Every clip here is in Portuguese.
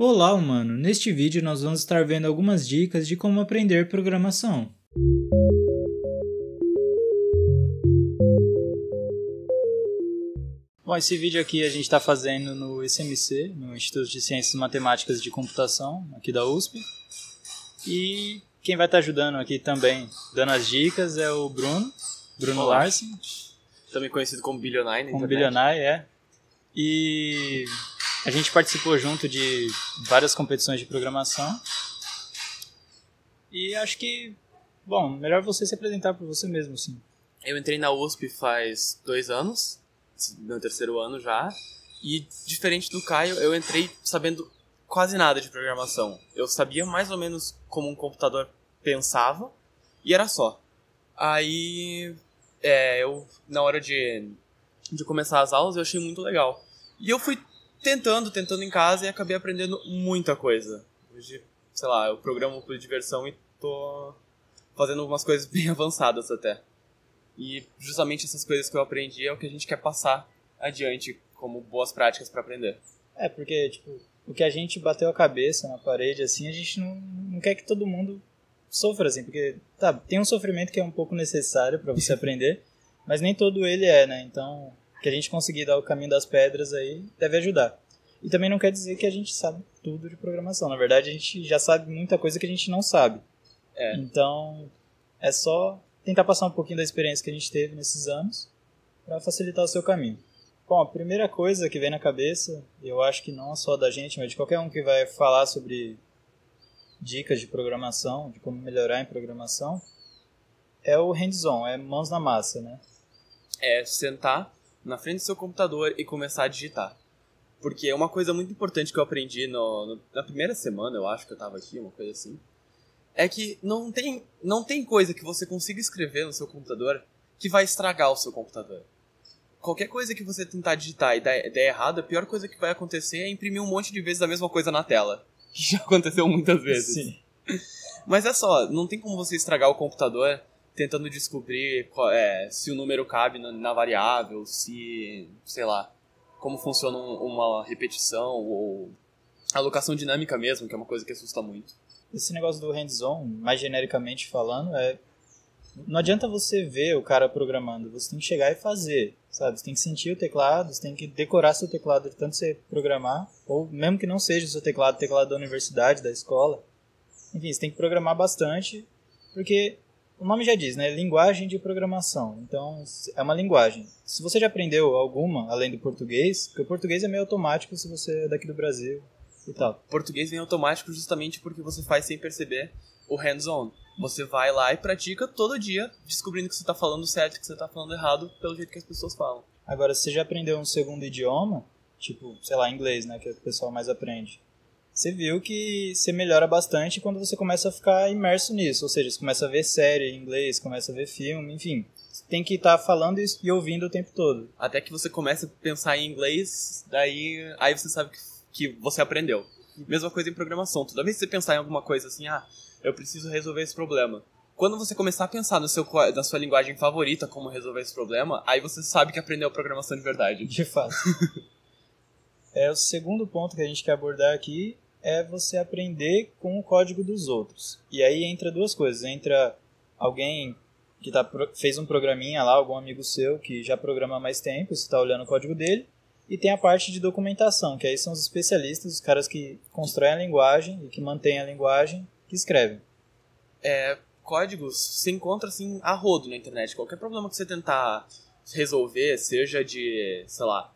Olá, humano! Neste vídeo nós vamos estar vendo algumas dicas de como aprender programação. Bom, esse vídeo aqui a gente está fazendo no ICMC, no Instituto de Ciências Matemáticas de Computação, aqui da USP. E quem vai estar ajudando aqui também, dando as dicas, é o Bruno, Bruno Olá. Larsen, Também conhecido como Bilionai na como bilionário, é. E a gente participou junto de várias competições de programação. E acho que, bom, melhor você se apresentar por você mesmo, sim. Eu entrei na USP faz dois anos, meu terceiro ano já, e diferente do Caio, eu entrei sabendo quase nada de programação. Eu sabia mais ou menos como um computador pensava, e era só. Aí, é, eu, na hora de, de começar as aulas, eu achei muito legal. E eu fui tentando, tentando em casa, e acabei aprendendo muita coisa. Hoje, sei lá, eu programo por diversão e tô fazendo algumas coisas bem avançadas até. E justamente essas coisas que eu aprendi é o que a gente quer passar adiante como boas práticas para aprender. É, porque, tipo, o que a gente bateu a cabeça na parede, assim, a gente não, não quer que todo mundo sofra, assim, porque, tá, tem um sofrimento que é um pouco necessário para você aprender, mas nem todo ele é, né? Então, que a gente conseguir dar o caminho das pedras aí deve ajudar. E também não quer dizer que a gente sabe tudo de programação. Na verdade, a gente já sabe muita coisa que a gente não sabe. É. Então, é só tentar passar um pouquinho da experiência que a gente teve nesses anos para facilitar o seu caminho. Bom, a primeira coisa que vem na cabeça, eu acho que não só da gente, mas de qualquer um que vai falar sobre dicas de programação, de como melhorar em programação, é o hands-on, é mãos na massa, né? É sentar na frente do seu computador e começar a digitar. Porque é uma coisa muito importante que eu aprendi no, no- na primeira semana, eu acho que eu tava aqui, uma coisa assim, é que não tem, não tem coisa que você consiga escrever no seu computador que vai estragar o seu computador. Qualquer coisa que você tentar digitar e der, der errado, a pior coisa que vai acontecer é imprimir um monte de vezes a mesma coisa na tela. Que já aconteceu muitas vezes. Sim. Mas é só, não tem como você estragar o computador tentando descobrir qual- é, se o número cabe na, na variável, se, sei lá, como funciona um- uma repetição ou alocação dinâmica mesmo, que é uma coisa que assusta muito. Esse negócio do hands-on, mais genericamente falando, é. Não adianta você ver o cara programando, você tem que chegar e fazer, sabe? Você tem que sentir o teclado, você tem que decorar seu teclado de tanto você programar, ou mesmo que não seja o seu teclado, o teclado da universidade, da escola. Enfim, você tem que programar bastante, porque o nome já diz, né? Linguagem de programação. Então, é uma linguagem. Se você já aprendeu alguma, além do português, porque o português é meio automático se você é daqui do Brasil e tal. Português vem automático justamente porque você faz sem perceber o hands-on. Você vai lá e pratica todo dia, descobrindo que você tá falando certo e que você tá falando errado pelo jeito que as pessoas falam. Agora, se você já aprendeu um segundo idioma, tipo, sei lá, inglês, né, que é o que o pessoal mais aprende, você viu que você melhora bastante quando você começa a ficar imerso nisso, ou seja, você começa a ver série em inglês, começa a ver filme, enfim. Você tem que estar falando isso e ouvindo o tempo todo. Até que você comece a pensar em inglês, daí aí você sabe que, que você aprendeu. Mesma coisa em programação. Toda vez que você pensar em alguma coisa assim, ah, eu preciso resolver esse problema. Quando você começar a pensar no seu, na sua linguagem favorita como resolver esse problema, aí você sabe que aprendeu programação de verdade. De fato. é o segundo ponto que a gente quer abordar aqui é você aprender com o código dos outros. E aí entra duas coisas, entra alguém que tá, fez um programinha lá, algum amigo seu que já programa há mais tempo, você está olhando o código dele, e tem a parte de documentação, que aí são os especialistas, os caras que constroem a linguagem e que mantêm a linguagem, que escrevem. É, códigos se encontra assim a rodo na internet. Qualquer problema que você tentar resolver, seja de, sei lá,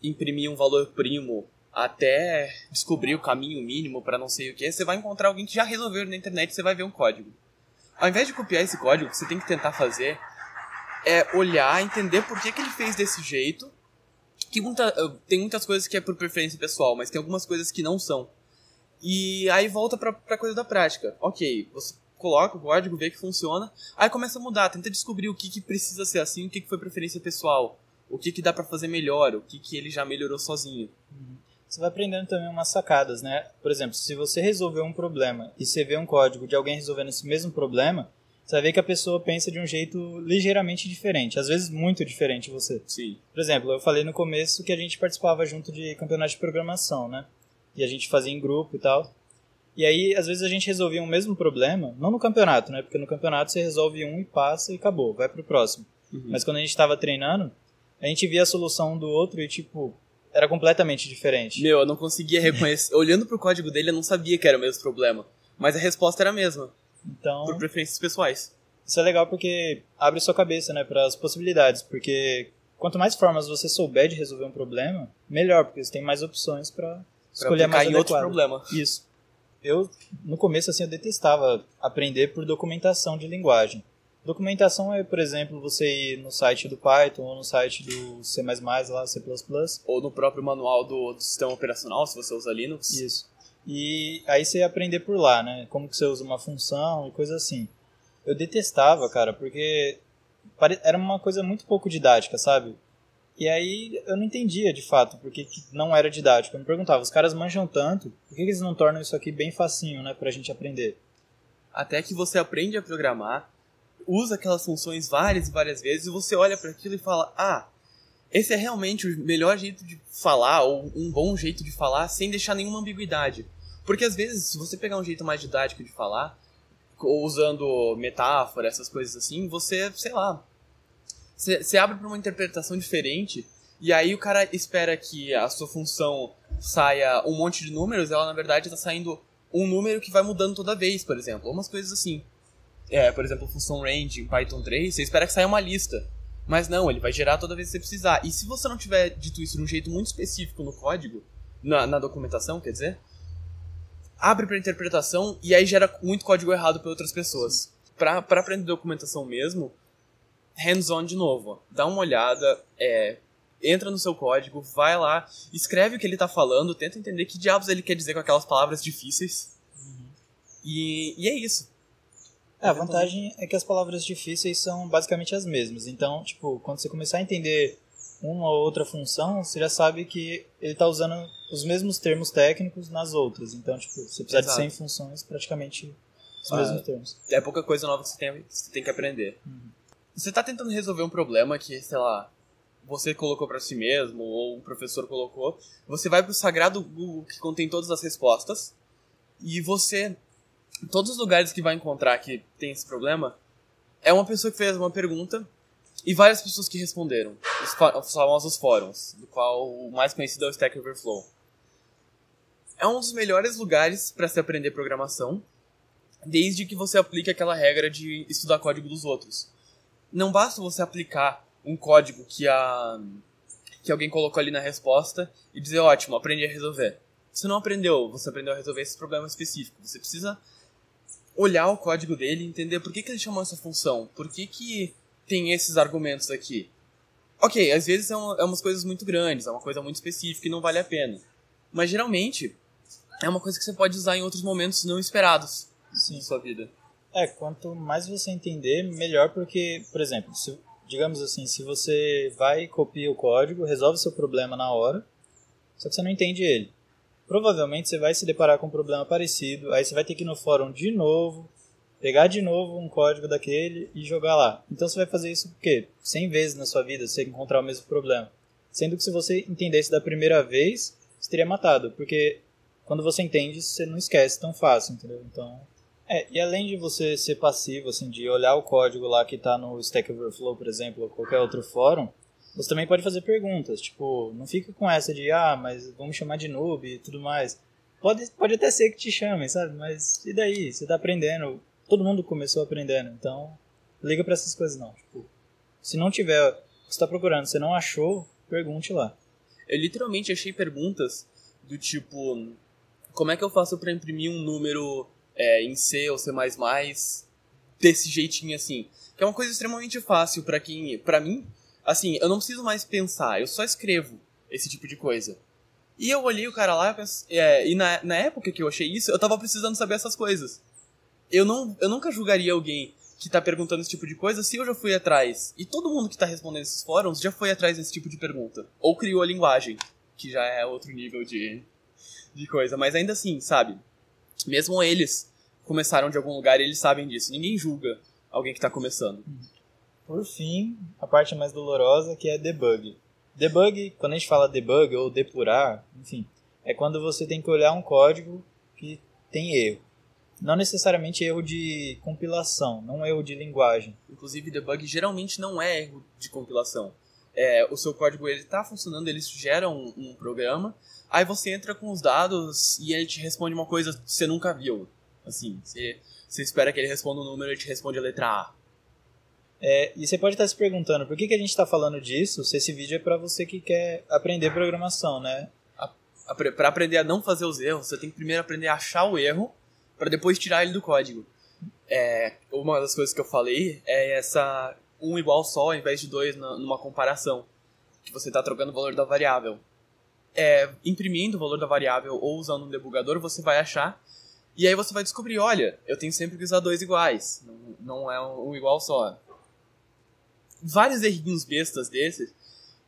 imprimir um valor primo até descobrir o caminho mínimo para não sei o que, você vai encontrar alguém que já resolveu na internet e você vai ver um código. Ao invés de copiar esse código, o que você tem que tentar fazer é olhar, entender por que, que ele fez desse jeito. Que muita, tem muitas coisas que é por preferência pessoal, mas tem algumas coisas que não são. E aí volta pra, pra coisa da prática. Ok, você coloca o código, vê que funciona, aí começa a mudar, tenta descobrir o que, que precisa ser assim, o que, que foi preferência pessoal, o que, que dá pra fazer melhor, o que, que ele já melhorou sozinho. Você vai aprendendo também umas sacadas, né? Por exemplo, se você resolver um problema e você vê um código de alguém resolvendo esse mesmo problema, você vai ver que a pessoa pensa de um jeito ligeiramente diferente, às vezes muito diferente de você. Sim. Por exemplo, eu falei no começo que a gente participava junto de campeonato de programação, né? E a gente fazia em grupo e tal. E aí, às vezes, a gente resolvia um mesmo problema, não no campeonato, né? Porque no campeonato você resolve um e passa e acabou, vai pro próximo. Uhum. Mas quando a gente tava treinando, a gente via a solução do outro e, tipo, era completamente diferente. Meu, eu não conseguia reconhecer. Olhando pro código dele, eu não sabia que era o mesmo problema. Mas a resposta era a mesma, Então, por preferências pessoais. isso é legal porque abre sua cabeça, né, para as possibilidades. Porque quanto mais formas você souber de resolver um problema, melhor, porque você tem mais opções para escolher a mais em outro problema. Isso. Eu, no começo, assim, eu detestava aprender por documentação de linguagem. Documentação é, por exemplo, você ir no site do Python ou no site do C++, lá, C++. Ou no próprio manual do, do sistema operacional, se você usa Linux. Isso. E aí você ia aprender por lá, né? Como que você usa uma função e coisa assim. Eu detestava, cara, porque era uma coisa muito pouco didática, sabe? E aí eu não entendia, de fato, porque que não era didático. Eu me perguntava, os caras manjam tanto, por que que eles não tornam isso aqui bem facinho, né, pra gente aprender? Até que você aprende a programar, usa aquelas funções várias e várias vezes, e você olha para aquilo e fala: Ah, esse é realmente o melhor jeito de falar, ou um bom jeito de falar, sem deixar nenhuma ambiguidade. Porque às vezes, se você pegar um jeito mais didático de falar, usando metáfora, essas coisas assim, você, sei lá, você abre para uma interpretação diferente, e aí o cara espera que a sua função saia um monte de números, ela na verdade está saindo um número que vai mudando toda vez, por exemplo, umas coisas assim. É, por exemplo, função range em Python 3, você espera que saia uma lista. Mas não, ele vai gerar toda vez que você precisar. E se você não tiver dito isso de um jeito muito específico no código, na, na documentação, quer dizer, abre para interpretação e aí gera muito código errado para outras pessoas. Para aprender documentação mesmo, hands-on de novo. Dá uma olhada, é, entra no seu código, vai lá, escreve o que ele tá falando, tenta entender que diabos ele quer dizer com aquelas palavras difíceis. E, e é isso. É, a vantagem é que as palavras difíceis são basicamente as mesmas. Então, tipo, quando você começar a entender uma ou outra função, você já sabe que ele está usando os mesmos termos técnicos nas outras. Então, tipo, você precisa Exato. de 100 funções, praticamente os Ah. mesmos termos. É pouca coisa nova que você tem, que você tem que aprender. Você tá tentando resolver um problema que, sei lá, você colocou pra si mesmo, ou o professor colocou. Você vai pro sagrado Google que contém todas as respostas. E você. Todos os lugares que vai encontrar que tem esse problema, é uma pessoa que fez uma pergunta e várias pessoas que responderam. Os, os famosos fóruns, do qual o mais conhecido é o Stack Overflow. É um dos melhores lugares para se aprender programação, desde que você aplique aquela regra de estudar código dos outros. Não basta você aplicar um código que a que alguém colocou ali na resposta e dizer ótimo, aprendi a resolver. Você não aprendeu, você aprendeu a resolver esse problema específico. Você precisa olhar o código dele e entender por que, que ele chamou essa função, por que, que tem esses argumentos aqui. Ok, às vezes é, uma, é umas coisas muito grandes, é uma coisa muito específica e não vale a pena. Mas geralmente é uma coisa que você pode usar em outros momentos não esperados Sim. sua vida. É, quanto mais você entender, melhor, porque, por exemplo, se, digamos assim, se você vai e copia o código, resolve seu problema na hora, só que você não entende ele. Provavelmente você vai se deparar com um problema parecido, aí você vai ter que ir no fórum de novo, pegar de novo um código daquele e jogar lá. Então você vai fazer isso o quê? 100 vezes na sua vida, você encontrar o mesmo problema. Sendo que se você entendesse da primeira vez, você teria matado, porque quando você entende, você não esquece tão fácil, entendeu? Então, é, e além de você ser passivo, assim, de olhar o código lá que tá no Stack Overflow, por exemplo, ou qualquer outro fórum, você também pode fazer perguntas. Tipo, não fica com essa de, ah, mas vamos chamar de noob e tudo mais. Pode, pode até ser que te chamem, sabe? Mas e daí? Você tá aprendendo. Todo mundo começou aprendendo, então liga pra essas coisas não. Tipo, se não tiver você tá procurando, você não achou, pergunte lá. Eu literalmente achei perguntas do tipo: como é que eu faço pra imprimir um número é, em C ou C desse jeitinho assim? Que é uma coisa extremamente fácil pra quem. para mim, assim, eu não preciso mais pensar, eu só escrevo esse tipo de coisa. E eu olhei o cara lá é, e na, na época que eu achei isso, eu tava precisando saber essas coisas. Eu, não, eu nunca julgaria alguém que tá perguntando esse tipo de coisa se eu já fui atrás. E todo mundo que tá respondendo esses fóruns já foi atrás desse tipo de pergunta. Ou criou a linguagem, que já é outro nível de, de coisa. Mas ainda assim, sabe? Mesmo eles começaram de algum lugar e eles sabem disso. Ninguém julga alguém que tá começando. Por fim, a parte mais dolorosa que é debug. Debug, quando a gente fala debug ou depurar, enfim, é quando você tem que olhar um código que tem erro. Não necessariamente erro de compilação, não erro de linguagem. Inclusive, debug geralmente não é erro de compilação. É, o seu código ele está funcionando, ele gera um, um, programa, aí você entra com os dados e ele te responde uma coisa que você nunca viu. Assim, você, você espera que ele responda um número e ele te responde a letra A. É, e você pode estar se perguntando por que, que a gente está falando disso se esse vídeo é para você que quer aprender programação, né? Para aprender a não fazer os erros, você tem que primeiro aprender a achar o erro para depois tirar ele do código. É, uma das coisas que eu falei é essa um igual só ao invés de dois numa comparação, que você está trocando o valor da variável. É, imprimindo o valor da variável ou usando um debugador, você vai achar e aí você vai descobrir, olha, eu tenho sempre que usar dois iguais, não, não é um igual só. Vários errinhos bestas desses,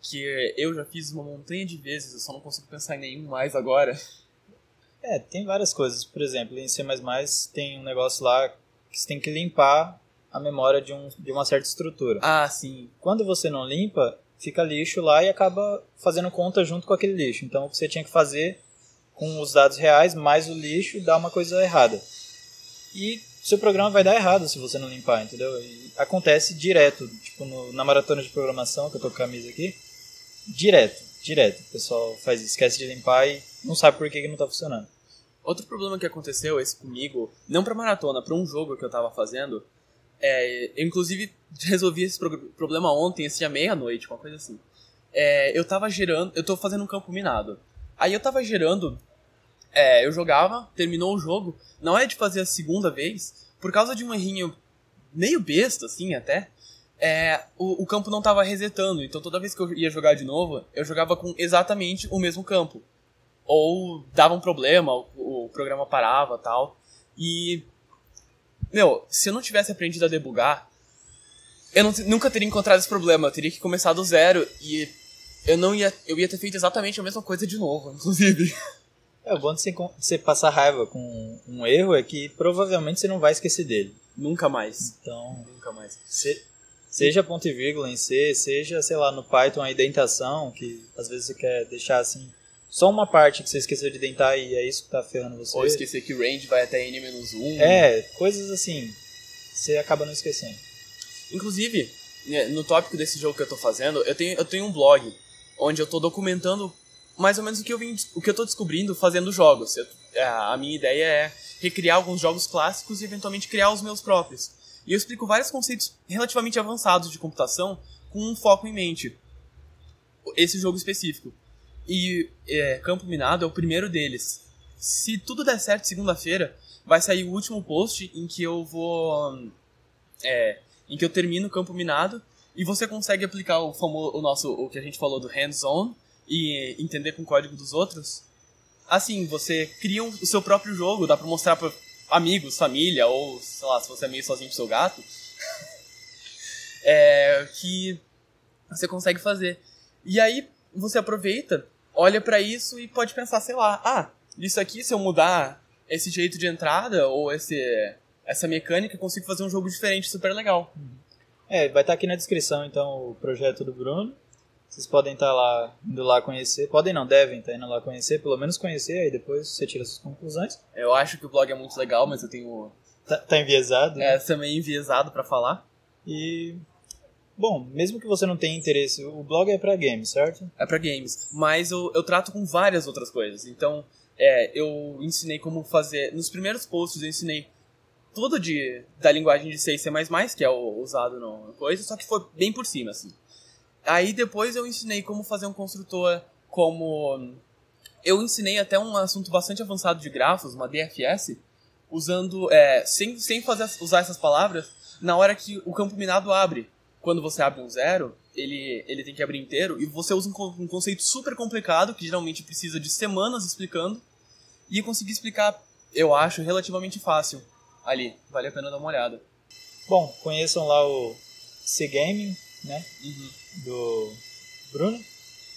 que eu já fiz uma montanha de vezes, eu só não consigo pensar em nenhum mais agora. É, tem várias coisas. Por exemplo, em C++ tem um negócio lá que você tem que limpar a memória de, um, de uma certa estrutura. Ah, sim. Quando você não limpa, fica lixo lá e acaba fazendo conta junto com aquele lixo. Então, o que você tinha que fazer com os dados reais mais o lixo dá uma coisa errada. E seu programa vai dar errado se você não limpar, entendeu? E acontece direto, tipo no, na maratona de programação, que eu tô com a camisa aqui, direto, direto. O pessoal faz esquece de limpar e não sabe por que, que não tá funcionando. Outro problema que aconteceu, esse comigo, não pra maratona, pra um jogo que eu tava fazendo, é, eu inclusive resolvi esse problema ontem, assim, à meia-noite, uma coisa assim. É, eu tava gerando, eu tô fazendo um campo minado. Aí eu tava gerando, é, eu jogava, terminou o jogo, não é de fazer a segunda vez, por causa de um errinho meio besta, assim, até, é, o, o campo não tava resetando, então toda vez que eu ia jogar de novo, eu jogava com exatamente o mesmo campo ou dava um problema, o, o programa parava tal. E. Meu, se eu não tivesse aprendido a debugar, eu não, nunca teria encontrado esse problema. Eu teria que começar do zero e eu não ia. Eu ia ter feito exatamente a mesma coisa de novo, inclusive. É, o bom de você, passar raiva com um erro é que provavelmente você não vai esquecer dele. Nunca mais. Então. Nunca mais. Se, seja ponto e vírgula em C, seja, sei lá, no Python a indentação, que às vezes você quer deixar assim só uma parte que você esqueceu de dentar e é isso que tá ferrando você. Ou esquecer que range vai até n-1. É, coisas assim. Você acaba não esquecendo. Inclusive, né, no tópico desse jogo que eu tô fazendo, eu tenho, eu tenho um blog onde eu tô documentando mais ou menos o que eu vim, o que eu tô descobrindo fazendo jogos. Eu, é, a minha ideia é recriar alguns jogos clássicos e eventualmente criar os meus próprios. E eu explico vários conceitos relativamente avançados de computação com um foco em mente. Esse jogo específico. E é, Campo Minado é o primeiro deles. Se tudo der certo segunda-feira, vai sair o último post em que eu vou. É, em que eu termino Campo Minado e você consegue aplicar o, famoso, o nosso o que a gente falou do hands-on e entender com o código dos outros. Assim, você cria um, o seu próprio jogo, dá pra mostrar pra amigos, família, ou sei lá, se você é meio sozinho com seu gato. é, que você consegue fazer. E aí você aproveita olha para isso e pode pensar, sei lá, ah, isso aqui, se eu mudar esse jeito de entrada ou esse, essa mecânica, eu consigo fazer um jogo diferente, super legal. É, vai estar tá aqui na descrição, então, o projeto do Bruno. Vocês podem estar lá, indo lá conhecer. Podem não, devem estar indo lá conhecer, pelo menos conhecer, aí depois você tira suas conclusões. Eu acho que o blog é muito legal, mas eu tenho... Tá, tá enviesado? É, também enviesado para falar. E Bom, mesmo que você não tenha interesse, o blog é para games, certo? É para games, mas eu, eu trato com várias outras coisas. Então, é, eu ensinei como fazer. Nos primeiros posts eu ensinei tudo de, da linguagem de C e C, que é o, usado no coisa, só que foi bem por cima, assim. Aí depois eu ensinei como fazer um construtor como. Eu ensinei até um assunto bastante avançado de grafos, uma DFS, usando. É, sem, sem fazer, usar essas palavras, na hora que o campo minado abre quando você abre um zero, ele, ele tem que abrir inteiro, e você usa um, um conceito super complicado, que geralmente precisa de semanas explicando, e conseguir explicar, eu acho, relativamente fácil ali. Vale a pena dar uma olhada. Bom, conheçam lá o C-Gaming, né? Uhum. Do Bruno.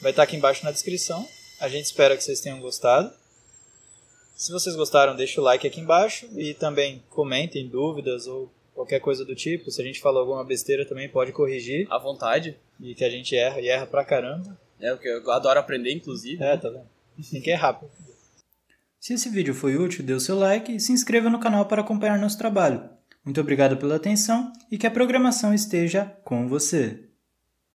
Vai estar aqui embaixo na descrição. A gente espera que vocês tenham gostado. Se vocês gostaram, deixa o like aqui embaixo e também comentem dúvidas ou qualquer coisa do tipo. Se a gente falou alguma besteira também pode corrigir. À vontade. E que a gente erra e erra pra caramba. É, porque eu adoro aprender, inclusive. É, tá vendo? Tem que errar. Se esse vídeo foi útil, dê o seu like e se inscreva no canal para acompanhar nosso trabalho. Muito obrigado pela atenção e que a programação esteja com você.